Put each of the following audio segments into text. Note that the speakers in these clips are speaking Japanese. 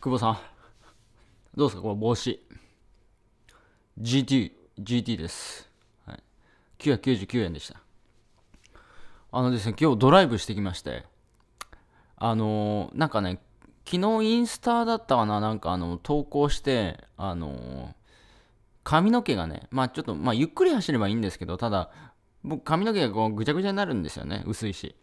久保さん、どうですか？この帽子。GT、GT です。はい。999円でした。あのですね、今日ドライブしてきまして、あのーなんかね、昨日インスタだったかな、なんかあの、投稿して、あのー髪の毛がね、まあちょっと、まあゆっくり走ればいいんですけど、ただ、僕髪の毛がこうぐちゃぐちゃになるんですよね、薄いし。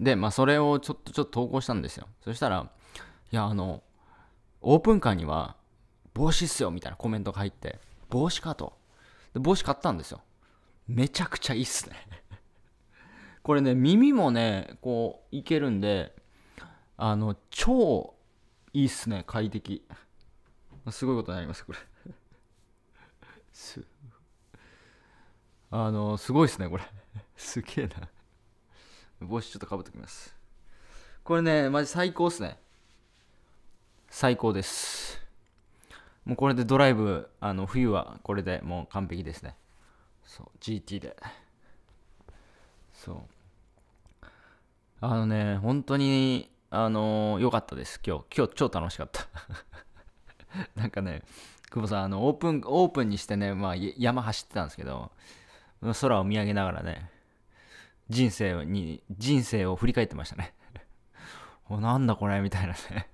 で、まあそれをちょっとちょっと投稿したんですよ。そしたら、いや、あの、オープンカーには帽子っすよみたいなコメントが入って、帽子かと。で帽子買ったんですよ。めちゃくちゃいいっすね。これね、耳もね、こう、いけるんで、あの、超いいっすね、快適。すごいことになります、これ。すあの、すごいっすね、これ。すげえな。帽子ちょっとかぶっておきます。これね、マジ最高っすね。最高です。もうこれでドライブ、あの冬はこれでもう完璧ですね。そう、GT で。そう。あのね、本当に、あの良かったです、今日。今日超楽しかった。なんかね、久保さん、あの、オープン、オープンにしてね、まあ、山走ってたんですけど、空を見上げながらね、人生に、人生を振り返ってましたね。おなんだこれみたいなね。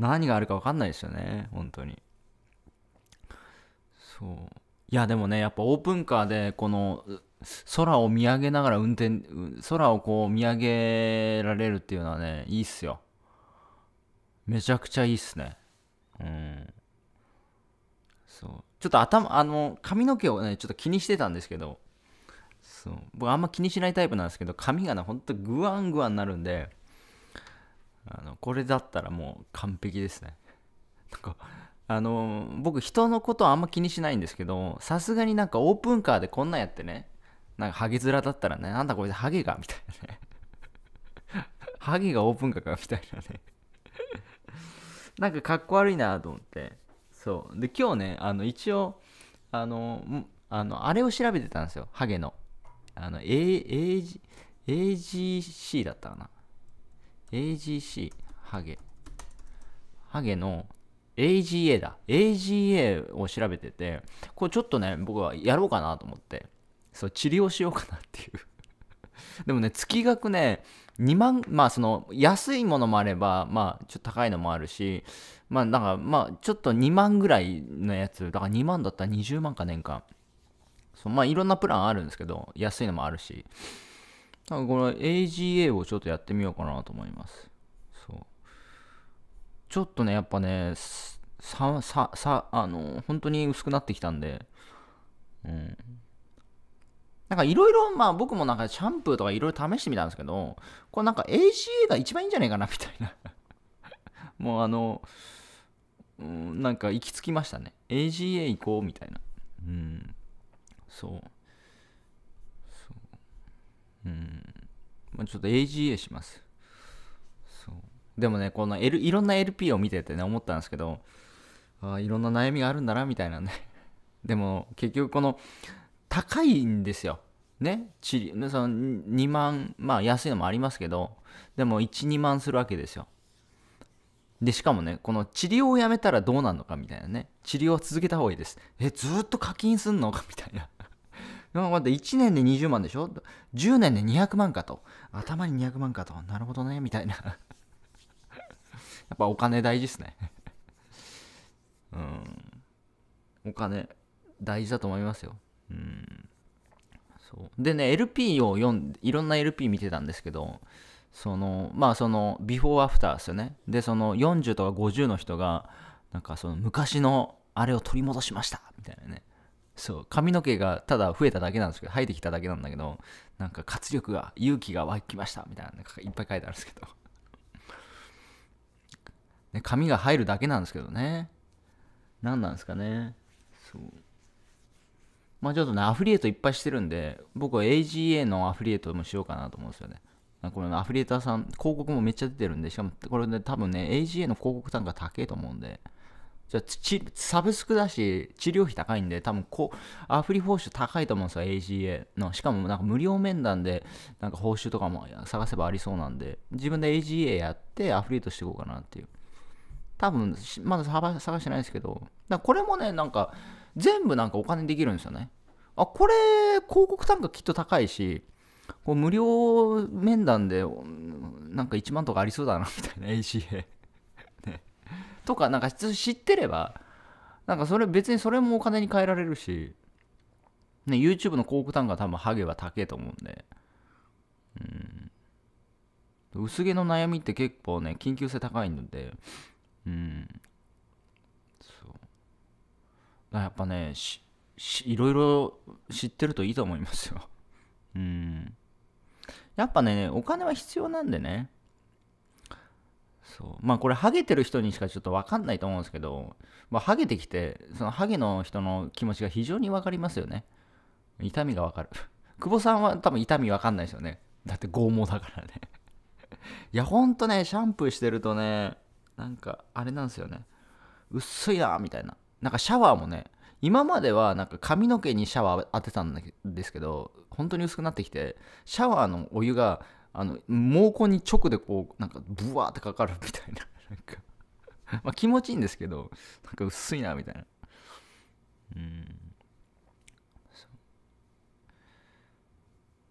何があるか分かんないですよね、本当に。そう。いや、でもね、やっぱオープンカーで、この、空を見上げながら運転、空をこう見上げられるっていうのはね、いいっすよ。めちゃくちゃいいっすね。うん。そう。ちょっと頭、あの、髪の毛をね、ちょっと気にしてたんですけど、そう。僕あんま気にしないタイプなんですけど、髪がね、ほんとグワングワンになるんで、あのこれだったらもう完璧ですね。なんかあの僕人のことはあんま気にしないんですけどさすがになんかオープンカーでこんなんやってねなんかハゲ面だったらねなんだこれでハゲがみたいなね。ハゲがオープンカーかみたいなね。なんかかっこ悪いなと思って。そう。で今日ねあの一応あのあのあれを調べてたんですよ。ハゲの。あの A AG AGC だったかな。AGC ハゲ。ハゲの AGA だ。AGA を調べててこれちょっとね僕はやろうかなと思って。そう治療しようかなっていう。でもね月額ね2万まあその安いものもあればまあちょっと高いのもあるしまあなんかまあちょっと2万ぐらいのやつだから2万だったら20万か年間。そうまあいろんなプランあるんですけど安いのもあるし。だかこの AGA をちょっとやってみようかなと思います。そう。ちょっとね、やっぱね、さ、さ、さ、あの、本当に薄くなってきたんで、うん。なんかいろいろ、まあ僕もなんかシャンプーとかいろいろ試してみたんですけど、これなんか AGA が一番いいんじゃないかなみたいな。もうあの、うん、なんか行き着きましたね。AGA 行こうみたいな。うん。そう。うん。まあ、ちょっと AGA します。そう。でもね、この、L、いろんな LP を見ててね、思ったんですけど、あ、いろんな悩みがあるんだな、みたいなね。でも、結局この、高いんですよ。ね？その2万、まあ安いのもありますけど、でも1、2万するわけですよ。で、しかもね、この治療をやめたらどうなるのかみたいなね。治療は続けた方がいいです。え、ずっと課金すんの？か みたいな。待って、1年で20万でしょ ?10 年で200万かと。頭に200万かと。なるほどね、みたいな。やっぱお金大事っすね。うん。お金大事だと思いますよ。うん。そう。でね、LP を読んで、いろんな LP 見てたんですけど、その、まあその、ビフォーアフターですよね。で、その40とか50の人が、なんかその昔のあれを取り戻しましたみたいなね。そう髪の毛がただ増えただけなんですけど生えてきただけなんだけどなんか活力が勇気が湧きましたみたいななんかいっぱい書いてあるんですけど、ね、髪が入るだけなんですけどね。何なんですかね。そう。まあちょっとねアフリエイトいっぱいしてるんで僕は AGA のアフリエイトもしようかなと思うんですよね。これ、アフリエーターさん広告もめっちゃ出てるんでしかもこれね多分ね AGA の広告単価高いと思うんでじゃサブスクだし治療費高いんで多分こうアフリ報酬高いと思うんですよ AGA の。しかもなんか無料面談でなんか報酬とかも探せばありそうなんで。自分で AGA やってアフリエイトしていこうかなっていう。多分まだ探してないですけど。だこれもねなんか全部なんかお金できるんですよね。あこれ広告単価きっと高いしこう無料面談でなんか1万とかありそうだなみたいな ACA、とかなんか知ってればなんかそれ別にそれもお金に換えられるし、ね、YouTube の広告単価多分ハゲは高いと思うんで。うん。薄毛の悩みって結構ね緊急性高いので。うん。そう。やっぱねしいろいろ知ってるといいと思いますよ。うん。やっぱね、お金は必要なんでね。そう。まあこれ、ハゲてる人にしかちょっと分かんないと思うんですけど、まあ、ハゲてきて、そのハゲの人の気持ちが非常に分かりますよね。痛みが分かる。久保さんは多分痛み分かんないですよね。だって剛毛だからね いや、ほんとね、シャンプーしてるとね、なんか、あれなんですよね。薄いな、みたいな。なんかシャワーもね、今まではなんか髪の毛にシャワー当てたんですけど本当に薄くなってきてシャワーのお湯があの毛根に直でこうなんかブワーってかかるみたいな。なんか。まあ気持ちいいんですけどなんか薄いなみたいな。うん。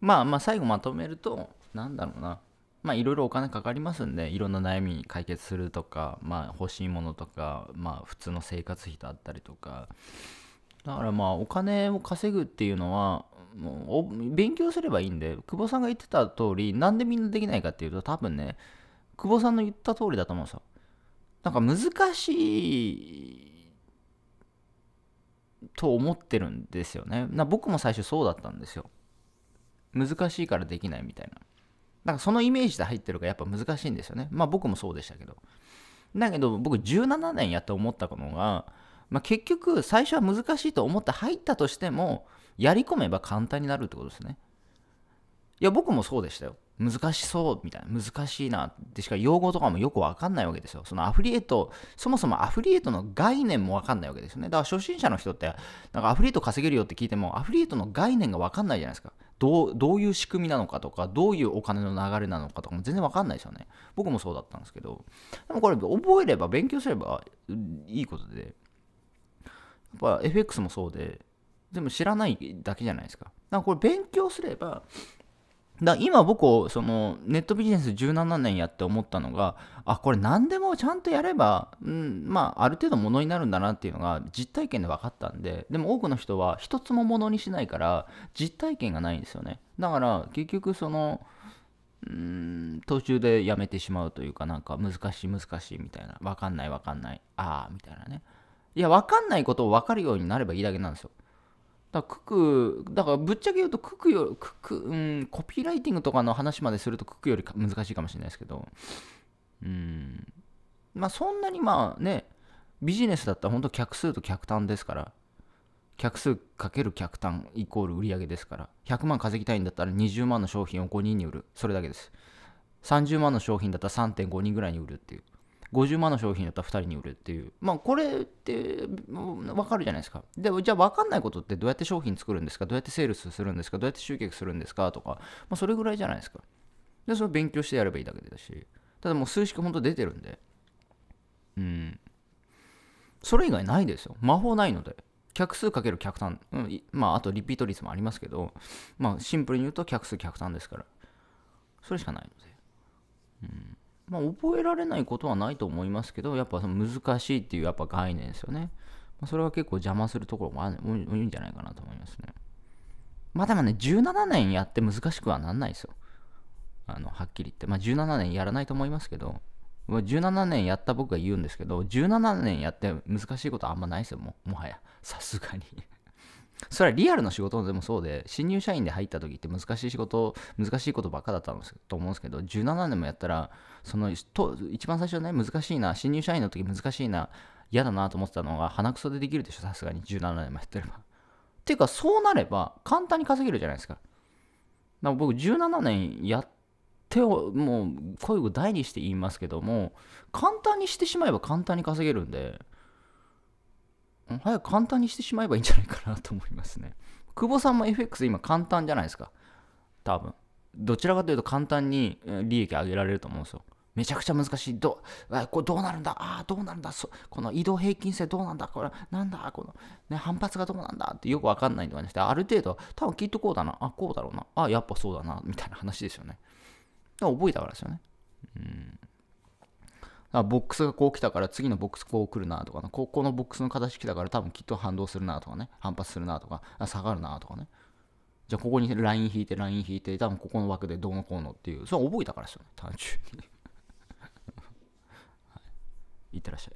まあまあ最後まとめるとなんだろうな。まあいろいろお金かかりますんでいろんな悩み解決するとかまあ欲しいものとかまあ普通の生活費だったりとか。だからまあお金を稼ぐっていうのはもう勉強すればいいんで久保さんが言ってた通りなんでみんなできないかっていうと多分ね久保さんの言った通りだと思うんですよ。なんか難しいと思ってるんですよね。な僕も最初そうだったんですよ。難しいからできないみたいな。だかそのイメージで入ってるからやっぱ難しいんですよね。まあ僕もそうでしたけど。だけど僕17年やって思ったのがまあ、結局最初は難しいと思って入ったとしてもやり込めば簡単になるってことですね。いや僕もそうでしたよ。難しそうみたいな。難しいなでしか用語とかもよくわかんないわけですよ。そのアフリエイトそもそもアフリエイトの概念もわかんないわけですよね。だから初心者の人ってなんかアフリエイト稼げるよって聞いてもアフリエイトの概念がわかんないじゃないですか。どうどういう仕組みなのかとかどういうお金の流れなのかとかも全然わかんないですよね。僕もそうだったんですけど。でもこれ覚えれば勉強すればいいことで。やっぱ FX もそうで、全部知らないだけじゃないですか。だからこれ勉強すれば、だ今僕そのネットビジネス17年やって思ったのがあこれ何でもちゃんとやれば、うん、まあある程度ものになるんだなっていうのが実体験で分かったんででも多くの人は一つもものにしないから実体験がないんですよねだから結局そのうん途中でやめてしまうというかなんか難しい難しいみたいな分かんない分かんないああみたいなねいや、わかんないことを分かるようになればいいだけなんですよ。だから、クク、だからぶっちゃけ言うと、ククよクク、うん、コピーライティングとかの話まですると、ククより難しいかもしれないですけど、うん、まあ、そんなにまあね、ビジネスだったら本当客数と客単ですから、客数かける客単イコール売上ですから、100万稼ぎたいんだったら20万の商品を5人に売る。それだけです。30万の商品だったら3.5人ぐらいに売るっていう。50万の商品だったら2人に売るっていう。まあ、これって分かるじゃないですか。で、じゃあ分かんないことってどうやって商品作るんですか？どうやってセールスするんですか？どうやって集客するんですか？とか、まあ、それぐらいじゃないですか。で、それを勉強してやればいいだけだし。ただもう数式本当出てるんで。うん。それ以外ないですよ。魔法ないので。客数かける客単、うん、まあ、あとリピート率もありますけど、まあ、シンプルに言うと客数客単ですから。それしかないので。うんまあ、覚えられないことはないと思いますけど、やっぱその難しいっていうやっぱ概念ですよね。まあ、それは結構邪魔するところもある多いんじゃないかなと思いますね。まあでもね、17年やって難しくはなんないですよ。あの、はっきり言って。まあ17年やらないと思いますけど、17年やった僕が言うんですけど、17年やって難しいことはあんまないですよ、ももはや。さすがにそれはリアルの仕事でもそうで、新入社員で入った時って難しい仕事、難しいことばっかだったんですと思うんですけど、17年もやったら、そのと一番最初ね、難しいな、新入社員の時難しいな、嫌だなと思ってたのが、鼻くそでできるでしょ、さすがに17年もやってれば。っていうか、そうなれば簡単に稼げるじゃないですか。だか僕、17年やってをもう声を大にして言いますけども、簡単にしてしまえば簡単に稼げるんで、早く簡単にしてしまえばいいんじゃないかなと思いますね。久保さんも FX 今簡単じゃないですか？多分。どちらかというと簡単に利益上げられると思うんですよ。めちゃくちゃ難しい。どこれどうなるんだ？ああ、どうなるんだ？そこの移動平均性どうなんだ？これなんだ？この、ね、反発がどうなんだ？ってよくわかんないんじゃなくて、ある程度、多分きっとこうだな。あ、こうだろうな。あ、やっぱそうだな。みたいな話ですよね。覚えたからですよね。あボックスがこう来たから次のボックスこう来るなとか、ここのボックスの形来たから多分きっと反動するなとかね、反発するなとか、下がるなとかね。じゃあここにライン引いて、ライン引いて、多分ここの枠でどうのこうのっていう、それは覚えたからですよね、単純に。はい。いってらっしゃい。